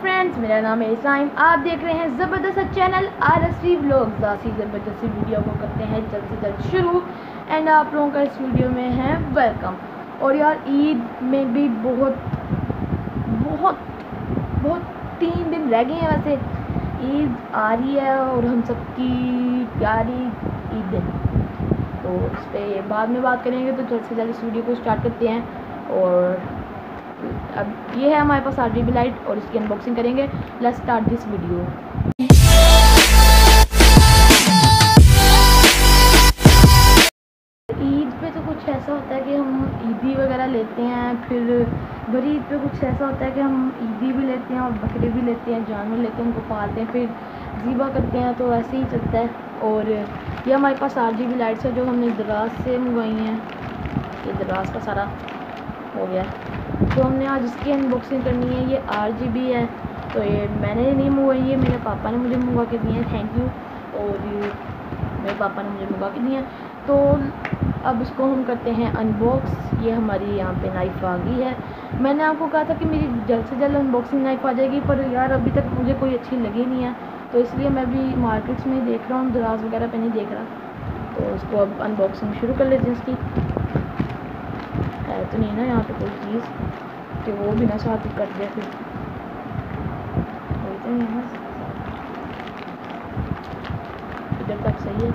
Friends मेरा नाम है इसाइम आप देख रहे हैं ज़बरदस्त channel R S V blog ज़बरदस्ती वीडियो को करते हैं, जल्द से जल्द शुरू। एंड आप लोगों का इस वीडियो में है वेलकम और यार, ईद में भी बहुत बहुत बहुत तीन दिन रह गए हैं वैसे। ईद आ रही है और हम सबकी प्यारी ईद है। तो इस पर बाद में बात करेंगे तो जल्द से जल्द इस वीडियो को स्टार्ट करते हैं। और अब ये है हमारे पास आर जी लाइट और इसकी अनबॉक्सिंग करेंगे। Let's start this video Eid पे तो कुछ ऐसा होता है कि हम ईदी वगैरह लेते हैं, फिर बड़ी ईद पे कुछ ऐसा होता है कि हम ईदी भी लेते हैं और बकरे भी लेते हैं, जानवर लेते हैं, उनको पालते हैं, फिर ज़ीबा करते हैं तो ऐसे ही चलता है। और ये हमारे पास आर जी बी लाइट्स है जो हमने दराज से मंगवाई हैं। ये दराज का सारा हो गया। तो हमने आज इसकी अनबॉक्सिंग करनी है, ये आर जी बी है। तो ये मैंने नहीं मंगवाई है, मेरे पापा ने मुझे मंगवा के दिए हैं थैंक यू और मेरे पापा ने मुझे मंगवा के दिए हैं। तो अब इसको हम करते हैं अनबॉक्स ये हमारी यहाँ पे नाइफ़ आ गई है। मैंने आपको कहा था कि मेरी जल्द से जल्द अनबॉक्सिंग नाइफ़ आ जाएगी, पर यार अभी तक मुझे कोई अच्छी लगी नहीं है। तो इसलिए मैं भी मार्केट्स में देख रहा हूँ दराज वगैरह पे नहीं देख रहा। तो इसको अब अनबॉक्सिंग शुरू कर लेते हैं इसकी। है तो नहीं ना यहाँ पे कोई चीज़। कि वो भी ना साथ कर दिया फिर वही तो नहीं ना। इधर तक सही है।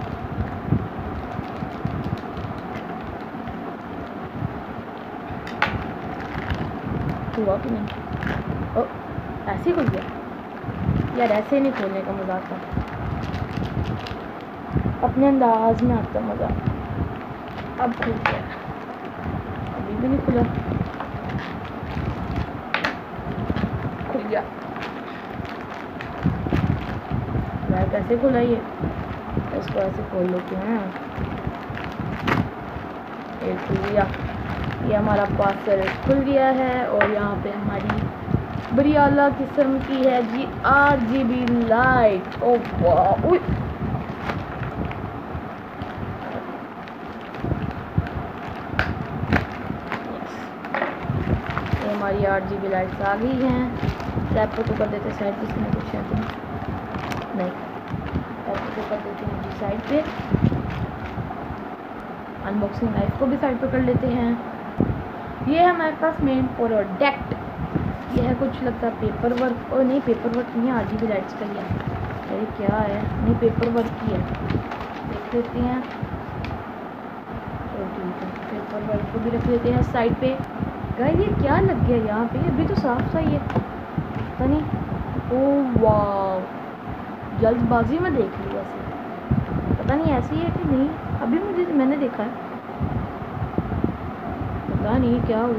हुआ कि नहीं? ओ, ऐसे ही खुल गया? यार, ऐसे ही नहीं खोलने का मज़ा आता अपने अंदाज में आता मज़ा अब खुल गया। अभी भी नहीं खुला खुल गया। यार कैसे खुला ये इसको ऐसे खोल लेते हैं। ये खुल गया ये हमारा पार्सल खुल गया है और यहाँ पे हमारी बड़ी आला किस्म की है जी आर जी बी लाइट ओ वाह हमारी आठ जी बी लाइट्स आ गई हैं। लैपटॉप को कर देते साइड इसमें कुछ है तो नहीं। लैपटॉप को कर देते हैं जी साइड पे। अनबॉक्सिंग लाइफ को भी साइड पे कर लेते हैं। ये है हमारे पास मेन प्रोडक्ट ये है कुछ लगता है पेपर वर्क और नहीं पेपर वर्क नहीं है आर जी बी लाइट्स का ही है। अरे क्या है? नहीं पेपर वर्क ही। है देख लेते हैं। ठीक है पेपर वर्क को भी रख लेते हैं साइड पे। गाइस ये क्या लग गया यहाँ पे? अभी तो साफ़ सा ही है। पता नहीं। ओ वाह जल्दबाजी में देख ली ऐसे। पता नहीं ऐसी है कि नहीं। अभी मुझे, मैंने देखा है। पता नहीं क्या हो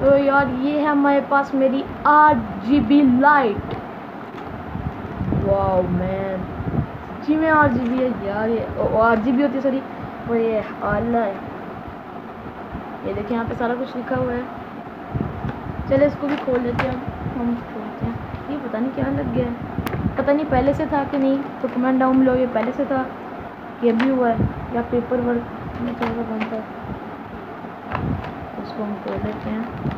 तो यार, ये है हमारे पास मेरी आठ जी बी लाइट। वाह मैन। जी में आठ जी बी है यार ये। आठ जी बी होती है, सॉरी। और ये आला है। ये देखिए, यहाँ पे सारा कुछ लिखा हुआ है। चले, इसको भी खोल लेते हैं हम पता नहीं क्या लग गया। है पता नहीं पहले से था कि नहीं तो कमेंट डाउन लो, ये पहले से था। ये भी हुआ है, या पेपर वर्क में बनता है। उसको हम खोल लेते हैं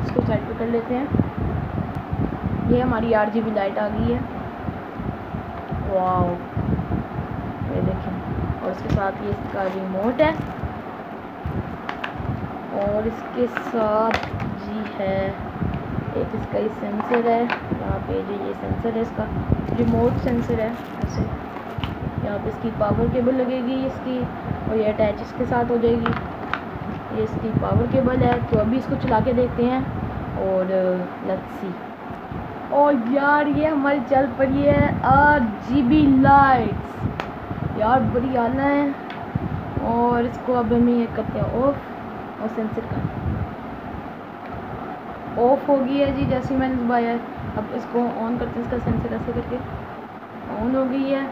इसको साइड पे कर लेते हैं। ये हमारी आठ जी लाइट आ गई है। वाओ ये देखें। और इसके साथ ये इसका रिमोट है। और इसके साथ जी है। एक इसका ये सेंसर है। यहाँ पे जो ये सेंसर है इसका रिमोट सेंसर है। ऐसे। यहाँ पे इसकी पावर केबल लगेगी इसकी और ये अटैच इसके साथ हो जाएगी। ये इसकी पावर केबल है। तो अभी इसको चला के देखते हैं। लस्सी और यार, ये हमारी चल पड़ी है आर जी बी लाइट्स यार बड़ी आला है। और इसको अब हम ये करते हैं ऑफ़ और सेंसर का ऑफ़ हो गई है जी, जैसे मैंने दबाया अब इसको ऑन करते हैं, इसका सेंसर ऐसे करके। ऑन हो गई है।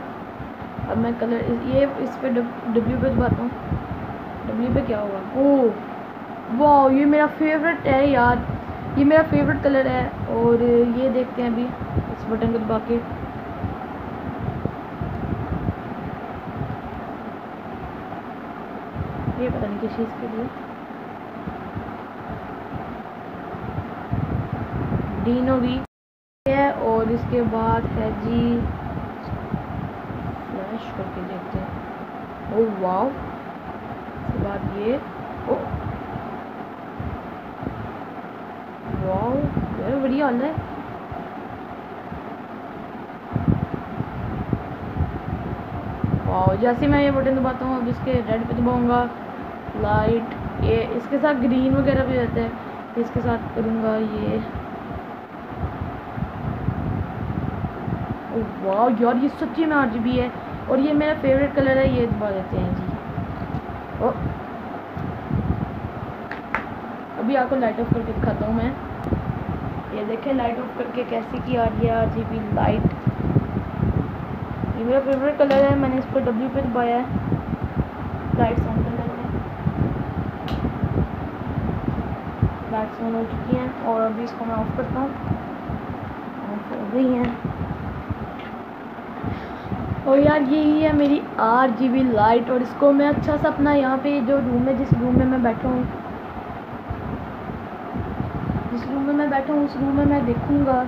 अब मैं कलर ये इस पर डब्ल्यू पे दबाता हूँ। डब्ल्यू पे क्या होगा? ओह वाह ये मेरा फेवरेट है यार। ये मेरा फेवरेट कलर है और ये देखते हैं अभी इस बटन को दबा के। ये पता नहीं किस चीज़ के लिए। डीनो भी है और इसके बाद है जी फ्लैश करके देखते हैं। ओ वाव इसके बाद ये। ओ वाला है जैसे मैं ये बटन दबाता हूँ, अब इसके रेड पे दबाऊँगा लाइट ये, इसके साथ ग्रीन वगैरह भी रहता है, इसके साथ करूँगा ये। वाह यार, ये सच्ची में आरजीबी है, और ये मेरा फेवरेट कलर है, ये दबा देते हैं जी। ओ अभी आपको लाइट ऑफ़ करके दिखाता हूँ मैं। ये देखें लाइट ऑफ़ करके कैसी की आ रही है आर जी लाइट ये मेरा फेवरेट कलर है, मैंने इस पर डब्ल्यू पे दबाया है। लाइट्स ऑन लेते हैं। लाइट्स ऑन हो चुकी हैं और अभी इसको मैं ऑफ़ करता हूँ। ऑफ़ हो गई हैं। और यार यही है मेरी आर जी बी लाइट और इसको मैं अच्छा सा अपना यहाँ पे जो रूम है, जिस रूम में मैं बैठा हूँ रूम में मैं बैठा हूँ उस रूम में मैं देखूँगा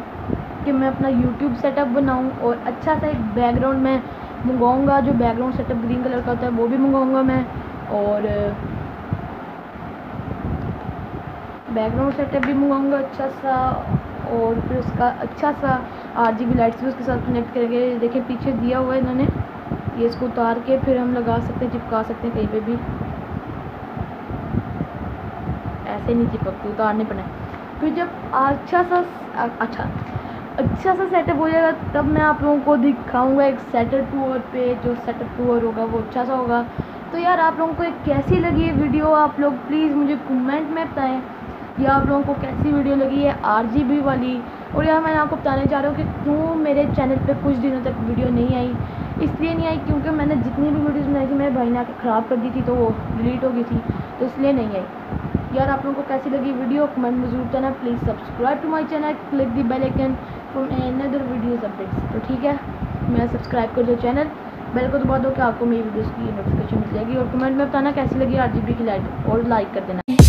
कि मैं अपना यूट्यूब सेटअप बनाऊँ और अच्छा सा एक बैकग्राउंड में मंगवाऊँगा जो बैकग्राउंड सेटअप ग्रीन कलर का होता है, वो भी मंगवाऊँगा मैं और बैकग्राउंड सेटअप भी मंगवाऊँगा अच्छा सा और फिर उसका अच्छा सा आर जी बी लाइट्स भी उसके साथ कनेक्ट करके, देखिए पीछे दिया हुआ है इन्होंने, ये इसको उतार के फिर हम लगा सकते हैं, चिपका सकते हैं कहीं पे भी। ऐसे नहीं चिपकती, उतारने पड़े। फिर जब अच्छा सा अच्छा अच्छा सा सेटअप हो जाएगा, तब मैं आप लोगों को दिखाऊँगा एक सेटअप टूर पे, जो सेटअप टूर होगा, वो अच्छा सा होगा। तो यार, आप लोगों को एक कैसी लगी है वीडियो आप लोग प्लीज़ मुझे कमेंट में बताएँ या आप लोगों को कैसी वीडियो लगी है आरजीबी वाली। और यार, मैं आपको बताने जा रहा हूँ कि क्यों मेरे चैनल पर कुछ दिनों तक वीडियो नहीं आई। इसलिए नहीं आई, क्योंकि मैंने जितनी भी वीडियोज़ बनाई थी, मेरे भाई ने ख़राब कर दी थी तो वो डिलीट हो गई थी तो इसलिए नहीं आई। यार आप लोगों को कैसी लगी वीडियो कमेंट में ज़रूर करना। Please subscribe to my channel click the bell icon from another videos updates तो ठीक है, मैं सब्सक्राइब कर दो चैनल बेल को दबा दो कि आपको मेरी वीडियोज़ की नोटिफिकेशन मिल जाएगी। और कमेंट में बताना कैसी लगी आर की लाइट और लाइक कर देना।